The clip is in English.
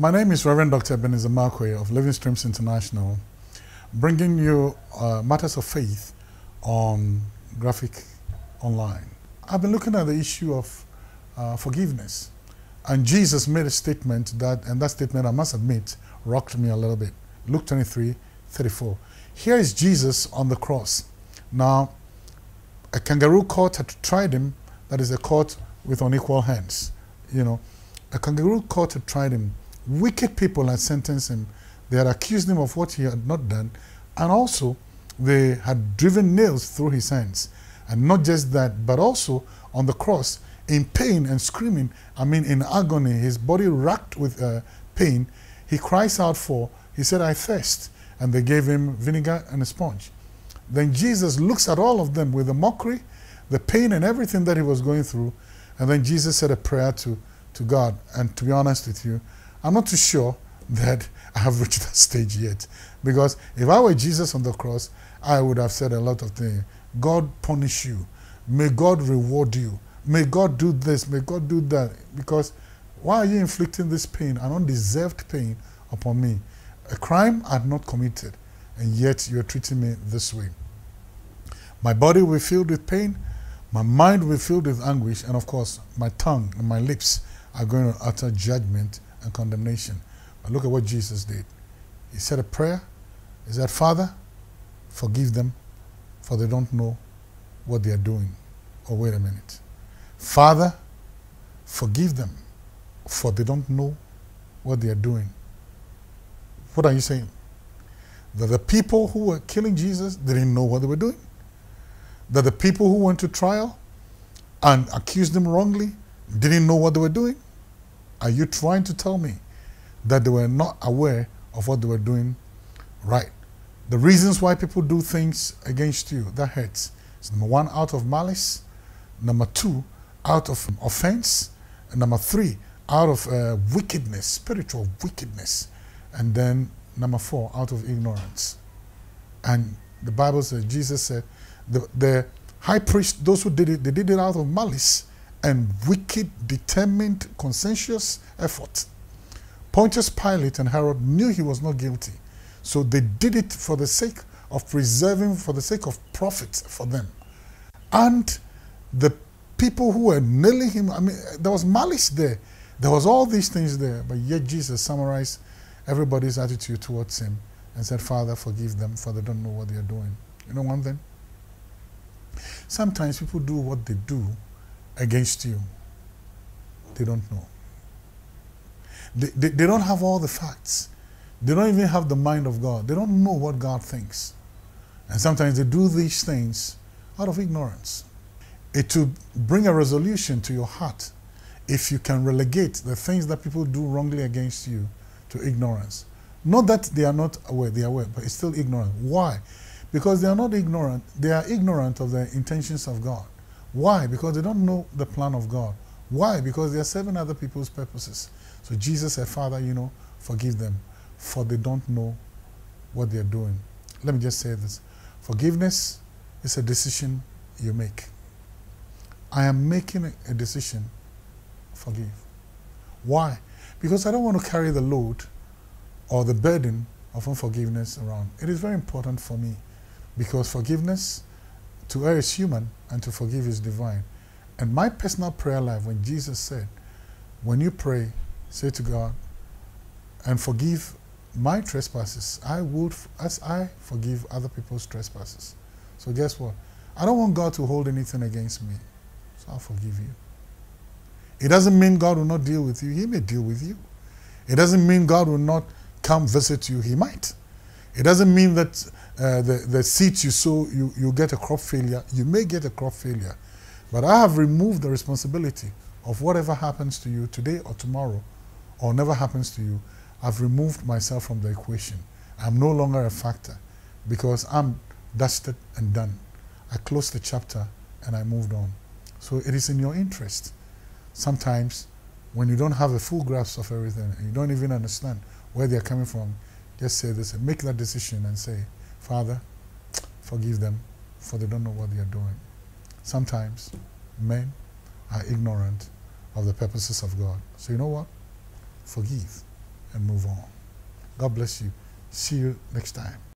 My name is Reverend Dr. Ebenezer Markwei of Living Streams International, bringing you uh, matters of faith on Graphic Online. I've been looking at the issue of uh, forgiveness, and Jesus made a statement that, and that statement, I must admit, rocked me a little bit. Luke 23 34. Here is Jesus on the cross. Now, a kangaroo court had tried him, that is a court with unequal hands. You know, a kangaroo court had tried him wicked people had sentenced him. They had accused him of what he had not done, and also they had driven nails through his hands. And not just that, but also on the cross, in pain and screaming, I mean, in agony, his body racked with uh, pain, he cries out for, he said, I thirst. And they gave him vinegar and a sponge. Then Jesus looks at all of them with the mockery, the pain, and everything that he was going through. And then Jesus said a prayer to, to God. And to be honest with you, I'm not too sure that I have reached that stage yet. Because if I were Jesus on the cross, I would have said a lot of things. God punish you. May God reward you. May God do this. May God do that. Because why are you inflicting this pain, an undeserved pain, upon me? A crime I had not committed, and yet you're treating me this way. My body will be filled with pain, my mind will be filled with anguish, and of course, my tongue and my lips are going to utter judgment and condemnation. But look at what Jesus did. He said a prayer. He said, Father, forgive them, for they don't know what they are doing. Oh, wait a minute. Father, forgive them, for they don't know what they are doing. What are you saying? That the people who were killing Jesus didn't know what they were doing? That the people who went to trial and accused them wrongly didn't know what they were doing? Are you trying to tell me that they were not aware of what they were doing right? The reasons why people do things against you, that hurts. It's number one, out of malice. Number two, out of offense. And number three, out of uh, wickedness, spiritual wickedness. And then number four, out of ignorance. And the Bible says, Jesus said, the, the high priest, those who did it, they did it out of malice and wicked, determined, conscientious effort. Pontius Pilate and Herod knew he was not guilty. So they did it for the sake of preserving, for the sake of profit for them. And the people who were nailing him, I mean, there was malice there. There was all these things there. But yet Jesus summarized everybody's attitude towards him and said, Father, forgive them, for they don't know what they are doing. You know one thing? Sometimes people do what they do against you. They don't know. They, they, they, don't have all the facts. They don't even have the mind of God. They don't know what God thinks. And sometimes they do these things out of ignorance. It to bring a resolution to your heart if you can relegate the things that people do wrongly against you to ignorance. Not that they are not aware, they are aware, but it's still ignorant. Why? Because they are not ignorant, they are ignorant of the intentions of God. Why? Because they don't know the plan of God. Why? Because they are serving other people's purposes. So Jesus said, Father, you know, forgive them, for they don't know what they are doing. Let me just say this. Forgiveness is a decision you make. I am making a decision, forgive. Why? Because I don't want to carry the load or the burden of unforgiveness around. It is very important for me because forgiveness to err is human and to forgive is divine. And my personal prayer life, when Jesus said, when you pray, say to God, and forgive my trespasses, I would, as I forgive other people's trespasses. So guess what? I don't want God to hold anything against me. So I'll forgive you. It doesn't mean God will not deal with you. He may deal with you. It doesn't mean God will not come visit you. He might. It doesn't mean that uh, the, the seeds you sow, you, you get a crop failure. You may get a crop failure. But I have removed the responsibility of whatever happens to you today or tomorrow or never happens to you. I've removed myself from the equation. I'm no longer a factor because I'm dusted and done. I closed the chapter and I moved on. So it is in your interest. Sometimes when you don't have a full grasp of everything you don't even understand where they're coming from, just say this and make that decision and say, Father, forgive them, for they don't know what they are doing. Sometimes men are ignorant of the purposes of God. So you know what? Forgive and move on. God bless you. See you next time.